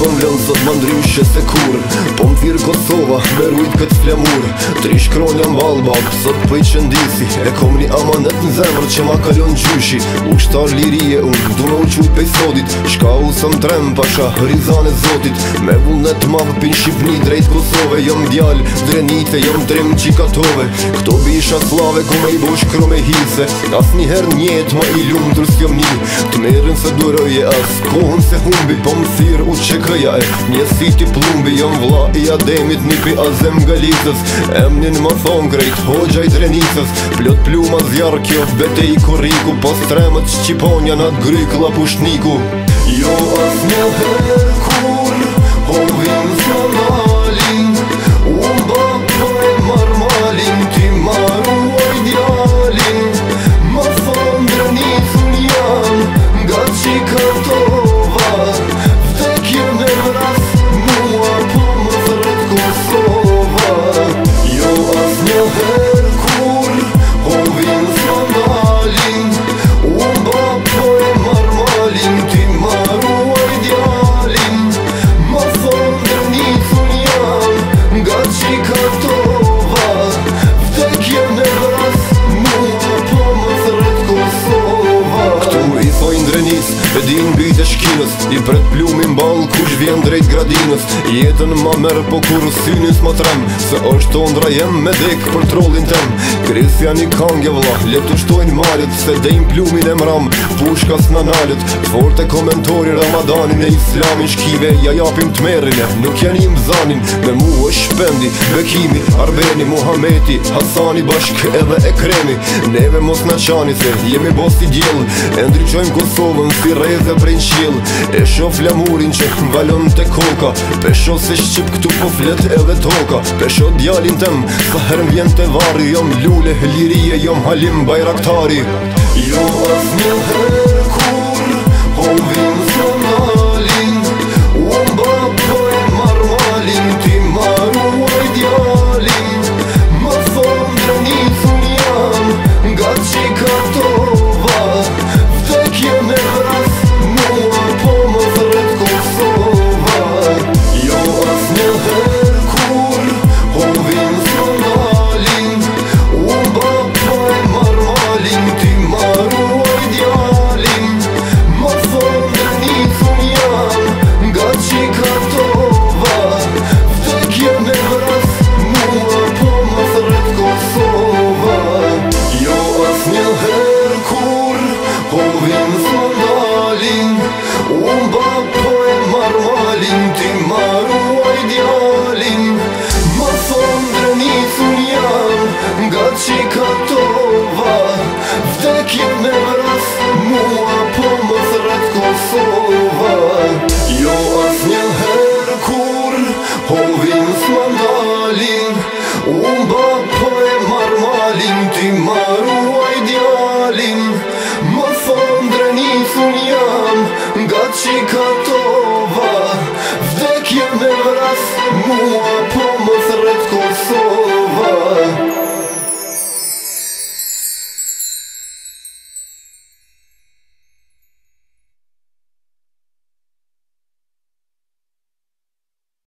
kom lën sot më ndryshe se kur Po më firë Kosova, me rujt këtë flamur Tri shkron jam balbak, sot pëj po qëndisi E kom një amanet në zemrë që ma kalon gjyshi U shtar lirie unë, du në uqu pëj sodit Shka u sëm trem pasha, rizan e zotit Me vunet ma pëpin Shqipni drejt Kosove Jom djal, drenite, jom trim qikatove Këto bisha slave, ku me i bosh kro me hise As njëher njët ma i lumë, drës jom një Të merën se duroje as, kohën se humbi Po më thirë u kërkëja e Një si ti plumbi jëm vla i ademit një pi azem galizës Emnin më thonë grejt hoxaj drenisës Plot pluma zjarë kjo vete i kuriku Pas tremët shqiponja nat gry klapushniku Jo as një herë de um gjinës I pret plumin bol, kush vjen drejt gradinës Jetën ma merë, po kur synis ma trem Se është ondra jem me dek për trollin tem Kresja një kange vla, let të marit Se dejnë plumin e mram, pushka në nalit Forte komentori ramadanin e islamin Shkive ja japim të merin e nuk janim zanin Me mu është shpendi, bekimi, arbeni, muhameti Hasani bashk edhe e kremi Neve mos në qani se jemi bosti djel E ndryqojmë Kosovën si reze në qilë E shof lamurin që mbalon të koka Pesho se shqip këtu po flet edhe toka Pesho djalin tëm, të herën vjen të varri Jom lule, lirije, jom halim bajraktari Jo, of një herë in die move